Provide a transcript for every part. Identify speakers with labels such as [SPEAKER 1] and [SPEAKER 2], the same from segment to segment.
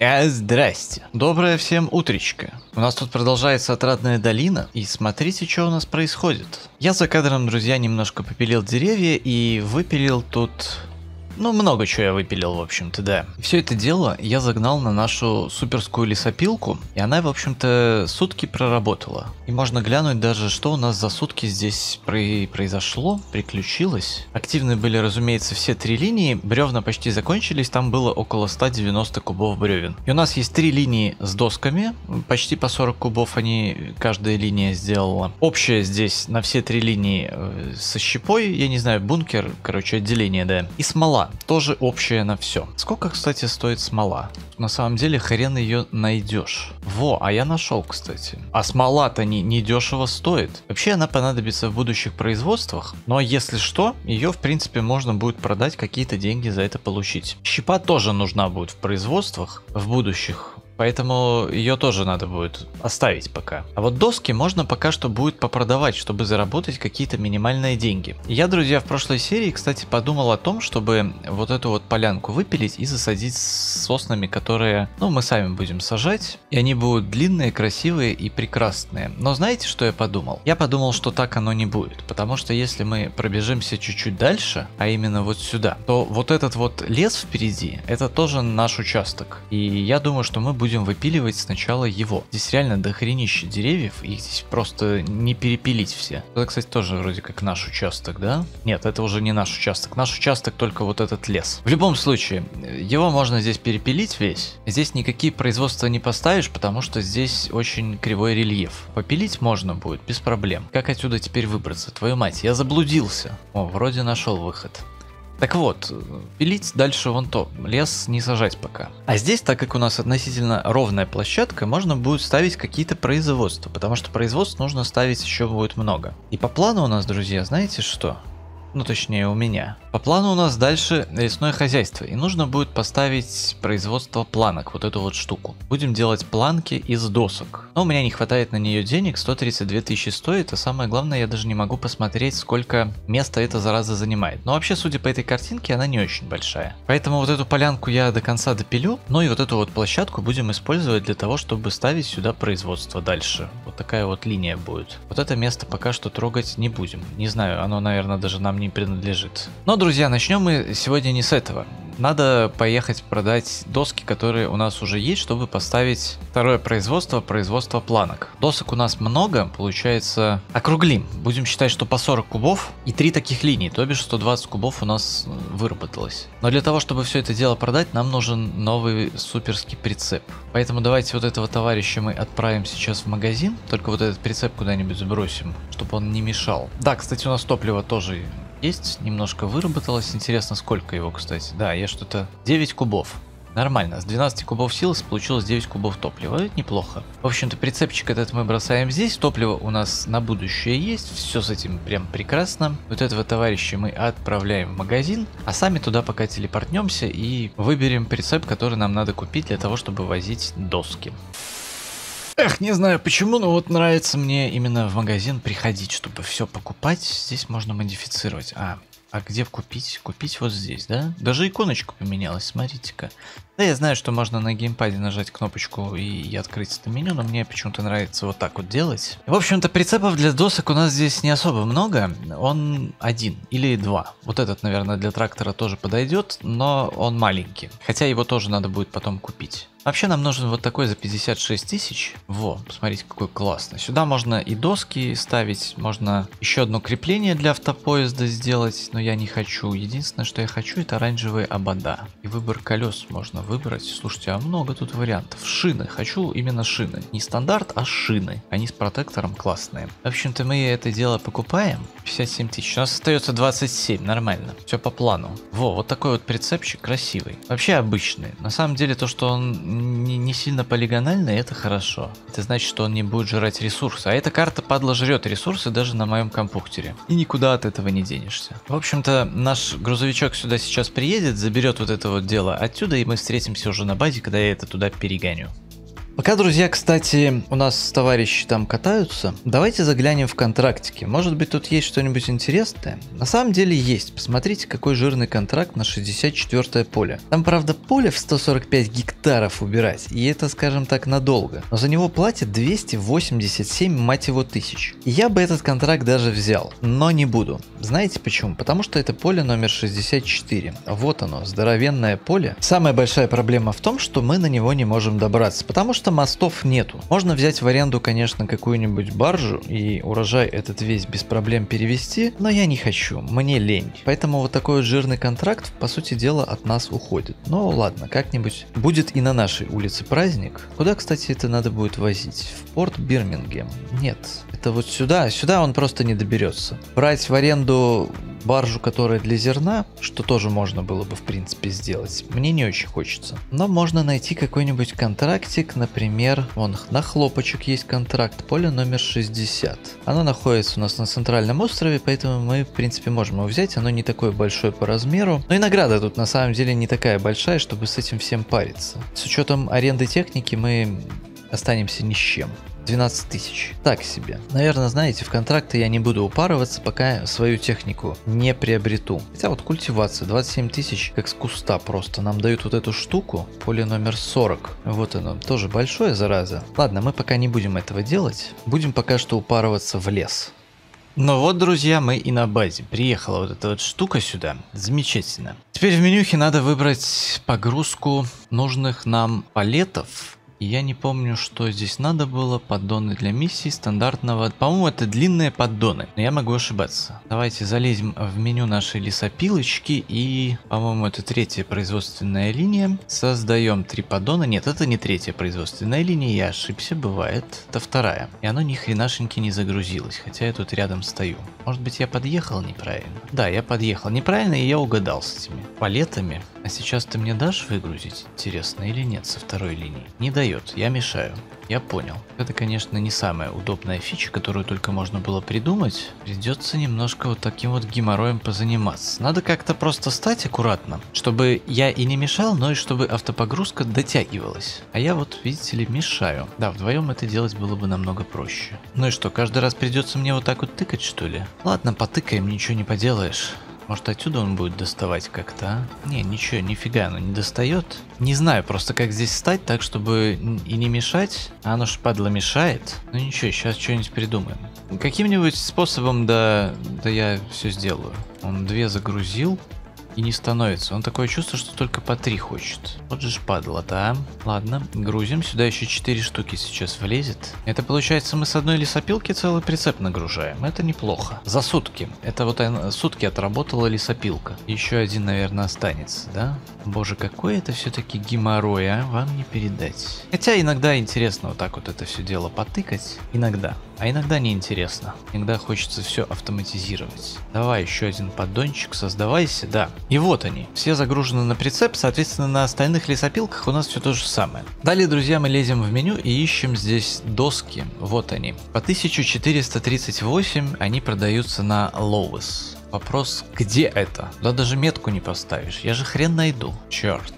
[SPEAKER 1] А, здрасте. Доброе всем утречко. У нас тут продолжается отрадная долина, и смотрите, что у нас происходит. Я за кадром, друзья, немножко попилил деревья и выпилил тут ну, много чего я выпилил, в общем-то, да. Все это дело я загнал на нашу суперскую лесопилку, и она, в общем-то, сутки проработала. И можно глянуть даже, что у нас за сутки здесь произошло, приключилось. Активны были, разумеется, все три линии, бревна почти закончились, там было около 190 кубов бревен. И у нас есть три линии с досками, почти по 40 кубов они, каждая линия сделала. Общая здесь на все три линии э, со щепой, я не знаю, бункер, короче, отделение, да. И смола тоже общее на все. Сколько, кстати, стоит смола? На самом деле хрен ее найдешь. Во, а я нашел, кстати. А смола-то не, не дешево стоит. Вообще она понадобится в будущих производствах, но если что, ее в принципе можно будет продать, какие-то деньги за это получить. Щепа тоже нужна будет в производствах в будущих Поэтому ее тоже надо будет оставить пока. А вот доски можно пока что будет попродавать, чтобы заработать какие-то минимальные деньги. Я, друзья, в прошлой серии, кстати, подумал о том, чтобы вот эту вот полянку выпилить и засадить соснами, которые, ну, мы сами будем сажать. И они будут длинные, красивые и прекрасные. Но знаете, что я подумал? Я подумал, что так оно не будет. Потому что если мы пробежимся чуть-чуть дальше, а именно вот сюда, то вот этот вот лес впереди, это тоже наш участок. И я думаю, что мы будем будем выпиливать сначала его. Здесь реально дохренище деревьев, их здесь просто не перепилить все. Это, кстати, тоже вроде как наш участок, да? Нет, это уже не наш участок. Наш участок только вот этот лес. В любом случае, его можно здесь перепилить весь. Здесь никакие производства не поставишь, потому что здесь очень кривой рельеф. Попилить можно будет, без проблем. Как отсюда теперь выбраться? Твою мать, я заблудился. О, вроде нашел выход. Так вот, пилить дальше вон то, лес не сажать пока. А здесь, так как у нас относительно ровная площадка, можно будет ставить какие-то производства, потому что производств нужно ставить еще будет много. И по плану у нас, друзья, знаете что? ну точнее у меня. По плану у нас дальше лесное хозяйство, и нужно будет поставить производство планок, вот эту вот штуку. Будем делать планки из досок. Но у меня не хватает на нее денег, 132 тысячи стоит, а самое главное, я даже не могу посмотреть, сколько места эта зараза занимает. Но вообще, судя по этой картинке, она не очень большая. Поэтому вот эту полянку я до конца допилю, ну и вот эту вот площадку будем использовать для того, чтобы ставить сюда производство дальше. Вот такая вот линия будет. Вот это место пока что трогать не будем. Не знаю, оно, наверное, даже нам не принадлежит. Но, друзья, начнем мы сегодня не с этого. Надо поехать продать доски, которые у нас уже есть, чтобы поставить второе производство, производство планок. Досок у нас много, получается, округлим. Будем считать, что по 40 кубов и 3 таких линии, то бишь 120 кубов у нас выработалось. Но для того, чтобы все это дело продать, нам нужен новый суперский прицеп. Поэтому давайте вот этого товарища мы отправим сейчас в магазин, только вот этот прицеп куда-нибудь забросим, чтобы он не мешал. Да, кстати, у нас топливо тоже есть, немножко выработалось. Интересно, сколько его, кстати. Да, я что-то... 9 кубов. Нормально, с 12 кубов сил получилось 9 кубов топлива, это неплохо. В общем-то, прицепчик этот мы бросаем здесь, топливо у нас на будущее есть, все с этим прям прекрасно. Вот этого товарища мы отправляем в магазин, а сами туда пока телепортнемся и выберем прицеп, который нам надо купить для того, чтобы возить доски. Эх, не знаю почему, но вот нравится мне именно в магазин приходить, чтобы все покупать. Здесь можно модифицировать. А, а где купить? Купить вот здесь, да? Даже иконочка поменялась, смотрите-ка. Да, я знаю, что можно на геймпаде нажать кнопочку и, открыть это меню, но мне почему-то нравится вот так вот делать. В общем-то, прицепов для досок у нас здесь не особо много. Он один или два. Вот этот, наверное, для трактора тоже подойдет, но он маленький. Хотя его тоже надо будет потом купить. Вообще нам нужен вот такой за 56 тысяч. Во, посмотрите, какой классный. Сюда можно и доски ставить, можно еще одно крепление для автопоезда сделать, но я не хочу. Единственное, что я хочу, это оранжевые обода. И выбор колес можно выбрать. Слушайте, а много тут вариантов. Шины. Хочу именно шины. Не стандарт, а шины. Они с протектором классные. В общем-то, мы это дело покупаем. 57 тысяч. У нас остается 27. Нормально. Все по плану. Во, вот такой вот прицепчик красивый. Вообще обычный. На самом деле, то, что он не, не сильно полигональный, это хорошо. Это значит, что он не будет жрать ресурсы. А эта карта падла жрет ресурсы даже на моем компьютере. И никуда от этого не денешься. В общем-то, наш грузовичок сюда сейчас приедет, заберет вот это вот дело отсюда, и мы встретимся уже на базе, когда я это туда перегоню. Пока, друзья, кстати, у нас товарищи там катаются, давайте заглянем в контрактики. Может быть, тут есть что-нибудь интересное? На самом деле есть. Посмотрите, какой жирный контракт на 64 поле. Там, правда, поле в 145 гектаров убирать, и это, скажем так, надолго. Но за него платят 287, мать его, тысяч. И я бы этот контракт даже взял, но не буду. Знаете почему? Потому что это поле номер 64. Вот оно, здоровенное поле. Самая большая проблема в том, что мы на него не можем добраться, потому что мостов нету. Можно взять в аренду, конечно, какую-нибудь баржу и урожай этот весь без проблем перевести, но я не хочу, мне лень. Поэтому вот такой вот жирный контракт, по сути дела, от нас уходит. Но ладно, как-нибудь будет и на нашей улице праздник. Куда, кстати, это надо будет возить? В порт Бирмингем? Нет, это вот сюда, сюда он просто не доберется. Брать в аренду баржу, которая для зерна, что тоже можно было бы в принципе сделать, мне не очень хочется. Но можно найти какой-нибудь контрактик, например, вон на хлопочек есть контракт, поле номер 60. Оно находится у нас на центральном острове, поэтому мы в принципе можем его взять, оно не такое большое по размеру. Но и награда тут на самом деле не такая большая, чтобы с этим всем париться. С учетом аренды техники мы останемся ни с чем. 12 тысяч. Так себе. Наверное, знаете, в контракты я не буду упарываться, пока свою технику не приобрету. Хотя вот культивация 27 тысяч, как с куста просто. Нам дают вот эту штуку, поле номер 40. Вот оно, тоже большое, зараза. Ладно, мы пока не будем этого делать. Будем пока что упарываться в лес. Ну вот, друзья, мы и на базе. Приехала вот эта вот штука сюда. Замечательно. Теперь в менюхе надо выбрать погрузку нужных нам палетов я не помню, что здесь надо было. Поддоны для миссий стандартного. По-моему, это длинные поддоны. Но я могу ошибаться. Давайте залезем в меню нашей лесопилочки. И, по-моему, это третья производственная линия. Создаем три поддона. Нет, это не третья производственная линия. Я ошибся, бывает. Это вторая. И оно ни хренашеньки не загрузилось. Хотя я тут рядом стою. Может быть, я подъехал неправильно? Да, я подъехал неправильно, и я угадал с этими палетами. А сейчас ты мне дашь выгрузить, интересно, или нет, со второй линии? Не дает, я мешаю. Я понял. Это, конечно, не самая удобная фича, которую только можно было придумать. Придется немножко вот таким вот геморроем позаниматься. Надо как-то просто стать аккуратно, чтобы я и не мешал, но и чтобы автопогрузка дотягивалась. А я вот, видите ли, мешаю. Да, вдвоем это делать было бы намного проще. Ну и что, каждый раз придется мне вот так вот тыкать, что ли? Ладно, потыкаем, ничего не поделаешь. Может отсюда он будет доставать как-то, а? Не, ничего, нифига оно не достает. Не знаю просто как здесь стать так, чтобы и не мешать. А оно ж падла мешает. Ну ничего, сейчас что-нибудь придумаем. Каким-нибудь способом, да, да я все сделаю. Он две загрузил и не становится. Он такое чувство, что только по три хочет. Вот же ж падла, да? Ладно, грузим. Сюда еще четыре штуки сейчас влезет. Это получается мы с одной лесопилки целый прицеп нагружаем. Это неплохо. За сутки. Это вот сутки отработала лесопилка. Еще один, наверное, останется, да? Боже, какой это все-таки геморрой, а? Вам не передать. Хотя иногда интересно вот так вот это все дело потыкать. Иногда. А иногда неинтересно. Иногда хочется все автоматизировать. Давай еще один поддончик, создавайся, да. И вот они, все загружены на прицеп, соответственно на остальных лесопилках у нас все то же самое. Далее, друзья, мы лезем в меню и ищем здесь доски. Вот они. По 1438 они продаются на Lowes. Вопрос, где это? Да даже метку не поставишь, я же хрен найду. Черт.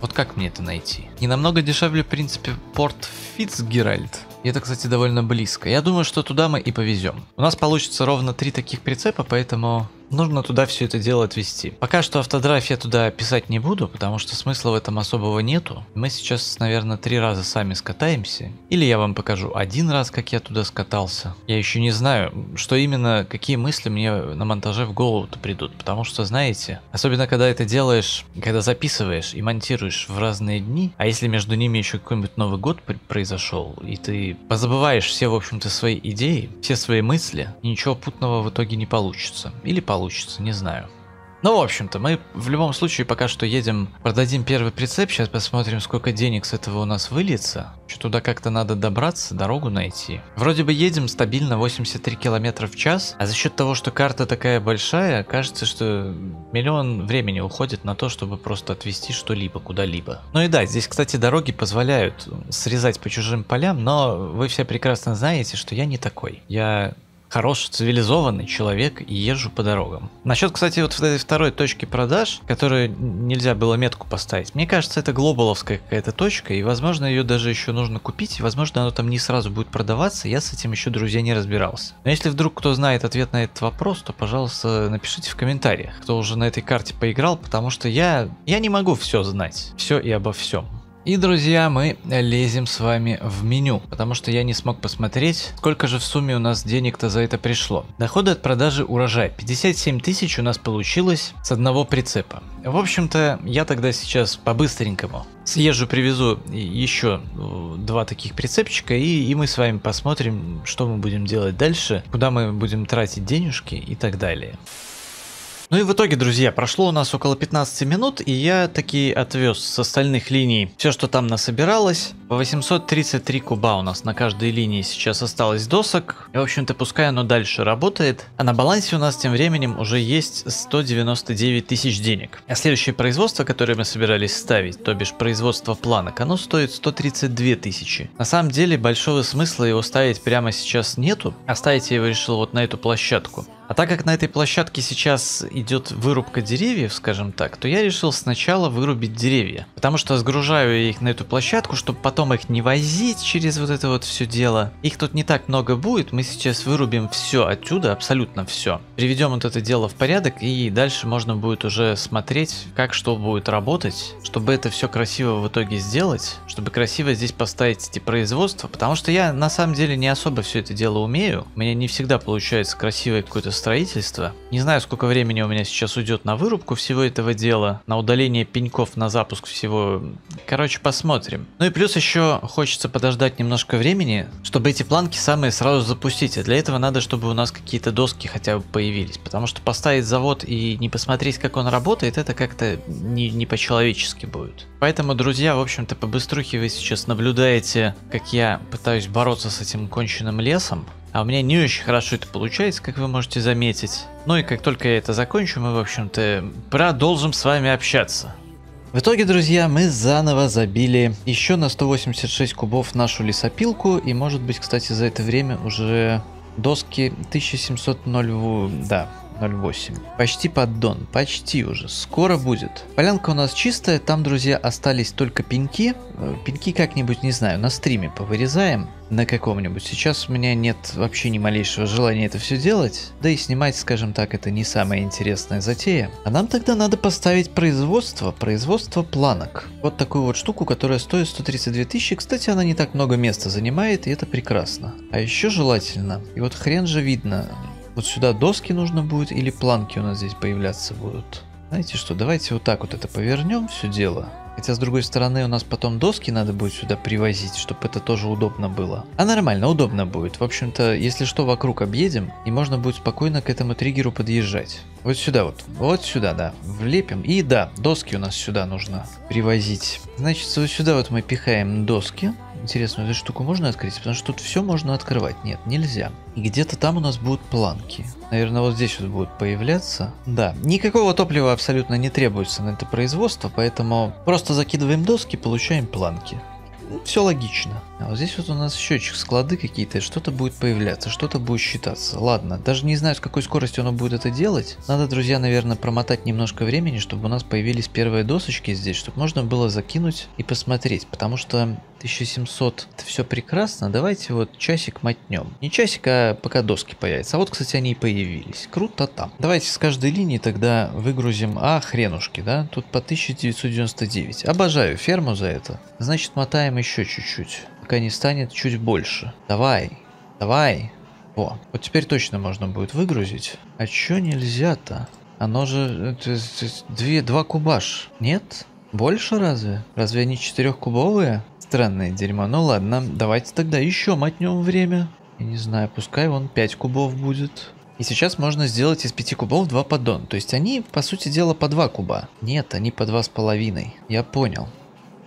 [SPEAKER 1] Вот как мне это найти? Не намного дешевле, в принципе, порт Фитцгеральд. И это, кстати, довольно близко. Я думаю, что туда мы и повезем. У нас получится ровно три таких прицепа, поэтому нужно туда все это дело отвезти. Пока что автодрайв я туда писать не буду, потому что смысла в этом особого нету. Мы сейчас, наверное, три раза сами скатаемся. Или я вам покажу один раз, как я туда скатался. Я еще не знаю, что именно, какие мысли мне на монтаже в голову-то придут. Потому что, знаете, особенно когда это делаешь, когда записываешь и монтируешь в разные дни, а если между ними еще какой-нибудь Новый год произошел, и ты позабываешь все, в общем-то, свои идеи, все свои мысли, ничего путного в итоге не получится. Или получится получится, не знаю. Ну, в общем-то, мы в любом случае пока что едем, продадим первый прицеп, сейчас посмотрим, сколько денег с этого у нас выльется. Что туда как-то надо добраться, дорогу найти. Вроде бы едем стабильно 83 км в час, а за счет того, что карта такая большая, кажется, что миллион времени уходит на то, чтобы просто отвезти что-либо куда-либо. Ну и да, здесь, кстати, дороги позволяют срезать по чужим полям, но вы все прекрасно знаете, что я не такой. Я хороший, цивилизованный человек и езжу по дорогам. Насчет, кстати, вот этой второй точки продаж, которую нельзя было метку поставить, мне кажется, это глобаловская какая-то точка, и, возможно, ее даже еще нужно купить, и, возможно, оно там не сразу будет продаваться, я с этим еще, друзья, не разбирался. Но если вдруг кто знает ответ на этот вопрос, то, пожалуйста, напишите в комментариях, кто уже на этой карте поиграл, потому что я, я не могу все знать, все и обо всем. И, друзья, мы лезем с вами в меню, потому что я не смог посмотреть, сколько же в сумме у нас денег-то за это пришло. Доходы от продажи урожая. 57 тысяч у нас получилось с одного прицепа. В общем-то, я тогда сейчас по-быстренькому съезжу, привезу еще э, два таких прицепчика, и, и мы с вами посмотрим, что мы будем делать дальше, куда мы будем тратить денежки и так далее. Ну и в итоге, друзья, прошло у нас около 15 минут, и я таки отвез с остальных линий все, что там насобиралось. По 833 куба у нас на каждой линии сейчас осталось досок. И, в общем-то, пускай оно дальше работает. А на балансе у нас тем временем уже есть 199 тысяч денег. А следующее производство, которое мы собирались ставить, то бишь производство планок, оно стоит 132 тысячи. На самом деле, большого смысла его ставить прямо сейчас нету. Оставить я его решил вот на эту площадку. А так как на этой площадке сейчас идет вырубка деревьев, скажем так, то я решил сначала вырубить деревья. Потому что сгружаю я их на эту площадку, чтобы потом их не возить через вот это вот все дело. Их тут не так много будет, мы сейчас вырубим все отсюда, абсолютно все. Приведем вот это дело в порядок и дальше можно будет уже смотреть, как что будет работать, чтобы это все красиво в итоге сделать, чтобы красиво здесь поставить эти производства, потому что я на самом деле не особо все это дело умею, меня не всегда получается красивое какое-то строительство. Не знаю, сколько времени у меня сейчас уйдет на вырубку всего этого дела, на удаление пеньков, на запуск всего. Короче, посмотрим. Ну и плюс еще хочется подождать немножко времени, чтобы эти планки самые сразу запустить. А для этого надо, чтобы у нас какие-то доски хотя бы появились. Потому что поставить завод и не посмотреть, как он работает, это как-то не, не по-человечески будет. Поэтому, друзья, в общем-то, по быструхе вы сейчас наблюдаете, как я пытаюсь бороться с этим конченным лесом. А у меня не очень хорошо это получается, как вы можете заметить. Ну и как только я это закончу, мы, в общем-то, продолжим с вами общаться. В итоге, друзья, мы заново забили еще на 186 кубов нашу лесопилку. И, может быть, кстати, за это время уже доски 1700 да, 0,8. Почти поддон, почти уже, скоро будет. Полянка у нас чистая, там, друзья, остались только пеньки. Э, пеньки как-нибудь, не знаю, на стриме повырезаем на каком-нибудь. Сейчас у меня нет вообще ни малейшего желания это все делать. Да и снимать, скажем так, это не самая интересная затея. А нам тогда надо поставить производство, производство планок. Вот такую вот штуку, которая стоит 132 тысячи. Кстати, она не так много места занимает, и это прекрасно. А еще желательно, и вот хрен же видно, вот сюда доски нужно будет или планки у нас здесь появляться будут. Знаете что, давайте вот так вот это повернем все дело. Хотя, с другой стороны, у нас потом доски надо будет сюда привозить, чтобы это тоже удобно было. А нормально, удобно будет. В общем-то, если что, вокруг объедем, и можно будет спокойно к этому триггеру подъезжать. Вот сюда вот, вот сюда, да, влепим. И да, доски у нас сюда нужно привозить. Значит, вот сюда вот мы пихаем доски. Интересно, эту штуку можно открыть? Потому что тут все можно открывать. Нет, нельзя. И где-то там у нас будут планки. Наверное, вот здесь вот будут появляться. Да, никакого топлива абсолютно не требуется на это производство, поэтому просто закидываем доски, получаем планки все логично. А вот здесь вот у нас счетчик, склады какие-то, что-то будет появляться, что-то будет считаться. Ладно, даже не знаю, с какой скоростью оно будет это делать. Надо, друзья, наверное, промотать немножко времени, чтобы у нас появились первые досочки здесь, чтобы можно было закинуть и посмотреть. Потому что 1700 это все прекрасно. Давайте вот часик мотнем. Не часик, а пока доски появятся. А вот, кстати, они и появились. Круто там. Давайте с каждой линии тогда выгрузим, а, хренушки, да? Тут по 1999. Обожаю ферму за это. Значит, мотаем еще чуть-чуть, пока не станет чуть больше. Давай, давай. О, вот теперь точно можно будет выгрузить. А чё нельзя-то? Оно же... Это, две, два кубаш. Нет? Больше разве? Разве они четырехкубовые? Странное дерьмо. Ну ладно, давайте тогда еще мотнем время. Я не знаю, пускай вон 5 кубов будет. И сейчас можно сделать из 5 кубов 2 поддон. То есть они, по сути дела, по 2 куба. Нет, они по два с половиной. Я понял.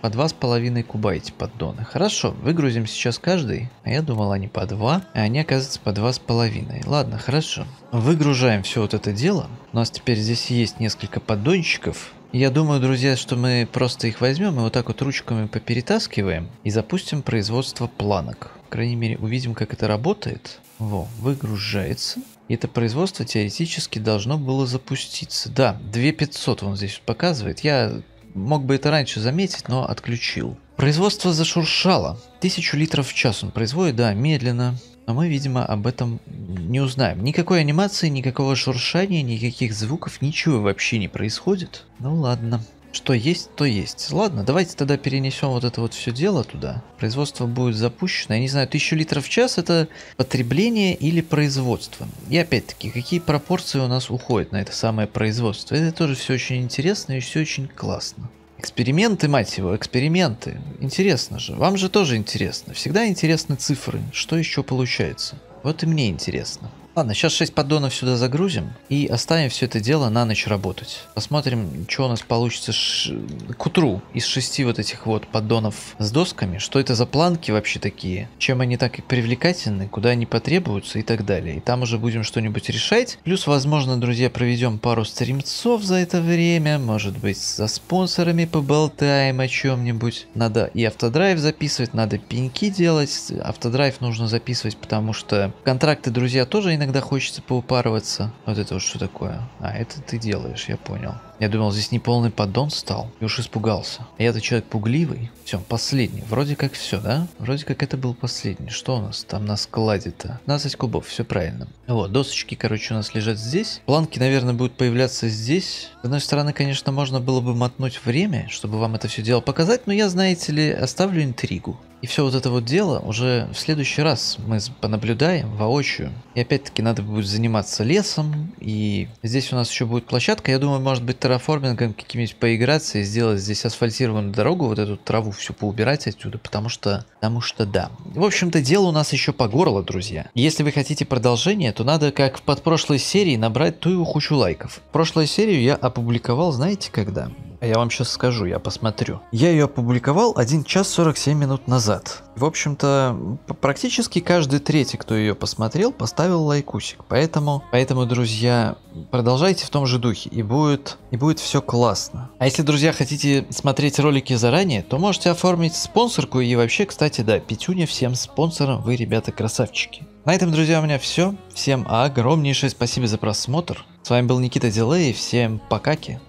[SPEAKER 1] По два с половиной куба эти поддоны. Хорошо, выгрузим сейчас каждый. А я думал, они по два, а они, оказывается, по два с половиной. Ладно, хорошо. Выгружаем все вот это дело. У нас теперь здесь есть несколько поддончиков. Я думаю, друзья, что мы просто их возьмем и вот так вот ручками поперетаскиваем и запустим производство планок. По крайней мере, увидим, как это работает. Во, выгружается. И это производство теоретически должно было запуститься. Да, 2500 он здесь показывает. Я мог бы это раньше заметить, но отключил. Производство зашуршало. Тысячу литров в час он производит, да, медленно. Но мы, видимо, об этом не узнаем. Никакой анимации, никакого шуршания, никаких звуков, ничего вообще не происходит. Ну ладно. Что есть, то есть. Ладно, давайте тогда перенесем вот это вот все дело туда. Производство будет запущено. Я не знаю, 1000 литров в час это потребление или производство. И опять-таки, какие пропорции у нас уходят на это самое производство. Это тоже все очень интересно и все очень классно. Эксперименты, мать его, эксперименты. Интересно же. Вам же тоже интересно. Всегда интересны цифры. Что еще получается? Вот и мне интересно. Ладно, сейчас 6 поддонов сюда загрузим и оставим все это дело на ночь работать. Посмотрим, что у нас получится ш... к утру из 6 вот этих вот поддонов с досками. Что это за планки вообще такие? Чем они так и привлекательны, куда они потребуются и так далее. И там уже будем что-нибудь решать. Плюс, возможно, друзья, проведем пару стримцов за это время. Может быть, со спонсорами поболтаем о чем-нибудь. Надо и автодрайв записывать, надо пеньки делать. Автодрайв нужно записывать, потому что контракты, друзья, тоже иногда иногда хочется поупарываться. Вот это вот что такое? А, это ты делаешь, я понял. Я думал, здесь не полный поддон стал. И уж испугался. А я-то человек пугливый. Все, последний. Вроде как все, да? Вроде как это был последний. Что у нас там на складе-то? 15 кубов, все правильно. Вот, досочки, короче, у нас лежат здесь. Планки, наверное, будут появляться здесь. С одной стороны, конечно, можно было бы мотнуть время, чтобы вам это все дело показать, но я, знаете ли, оставлю интригу. И все вот это вот дело уже в следующий раз мы понаблюдаем воочию. И опять-таки надо будет заниматься лесом. И здесь у нас еще будет площадка. Я думаю, может быть, терраформингом каким-нибудь поиграться и сделать здесь асфальтированную дорогу, вот эту траву всю поубирать отсюда, потому что, потому что да. В общем-то, дело у нас еще по горло, друзья. Если вы хотите продолжение, то надо, как в подпрошлой серии, набрать ту его кучу лайков. Прошлую серию я опубликовал, знаете, когда? А я вам сейчас скажу, я посмотрю. Я ее опубликовал 1 час 47 минут назад. В общем-то, практически каждый третий, кто ее посмотрел, поставил лайкусик. Поэтому, поэтому, друзья, продолжайте в том же духе, и будет, и будет все классно. А если, друзья, хотите смотреть ролики заранее, то можете оформить спонсорку. И вообще, кстати, да, пятюня всем спонсорам, вы, ребята, красавчики. На этом, друзья, у меня все. Всем огромнейшее спасибо за просмотр. С вами был Никита Дилей, всем покаки.